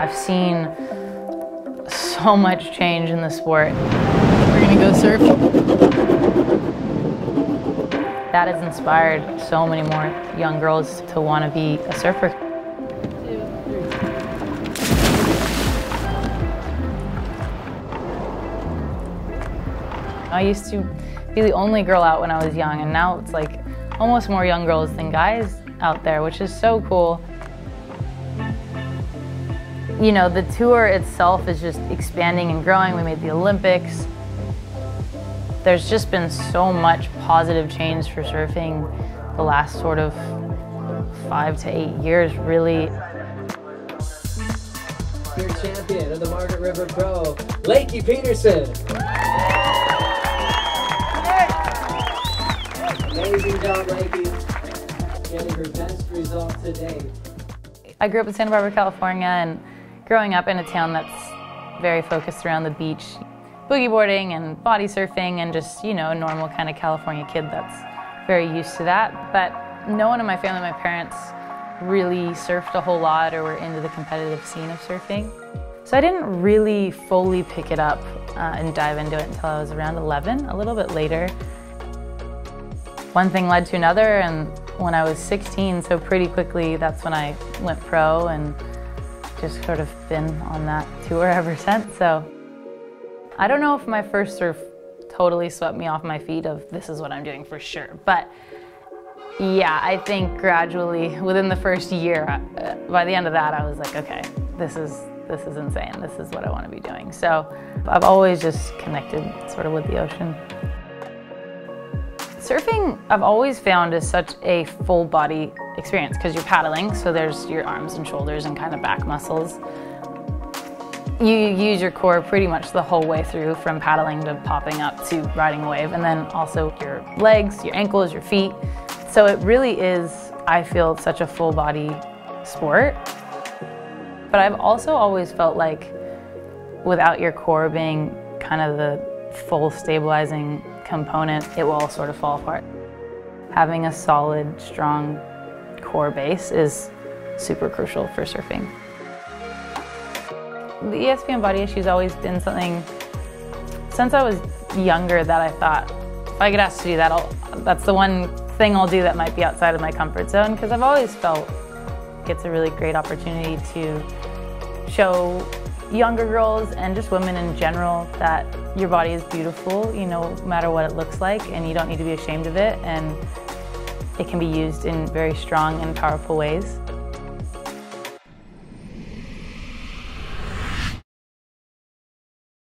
I've seen so much change in the sport. We're gonna go surf. That has inspired so many more young girls to want to be a surfer. I used to be the only girl out when I was young, and now it's like almost more young girls than guys out there, which is so cool. You know, the tour itself is just expanding and growing. We made the Olympics. There's just been so much positive change for surfing the last sort of five to eight years, really. Your champion of the Margaret River Pro, Lakey Peterson. Amazing job, Lakey. Getting her best result today. I grew up in Santa Barbara, California, and growing up in a town that's very focused around the beach, boogie boarding and body surfing, and just, you know, a normal kind of California kid that's very used to that. But no one in my family, my parents, really surfed a whole lot or were into the competitive scene of surfing. So I didn't really fully pick it up uh, and dive into it until I was around 11, a little bit later. One thing led to another, and when I was 16, so pretty quickly, that's when I went pro and just sort of been on that tour ever since. So I don't know if my first surf totally swept me off my feet of this is what I'm doing for sure, but yeah, I think gradually within the first year, uh, by the end of that, I was like, okay, this is this is insane. This is what I want to be doing. So I've always just connected sort of with the ocean. Surfing, I've always found is such a full body experience because you're paddling, so there's your arms and shoulders and kind of back muscles. You use your core pretty much the whole way through from paddling to popping up to riding a wave, and then also your legs, your ankles, your feet. So it really is, I feel, such a full body sport. But I've also always felt like without your core being kind of the full stabilizing component, it will all sort of fall apart. Having a solid, strong core base is super crucial for surfing. The ESPN body issue has always been something, since I was younger, that I thought, if I get asked to do that, I'll, that's the one thing I'll do that might be outside of my comfort zone, because I've always felt it's a really great opportunity to show younger girls and just women in general that your body is beautiful, you know, no matter what it looks like, and you don't need to be ashamed of it, and it can be used in very strong and powerful ways.